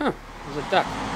Huh, there's a duck.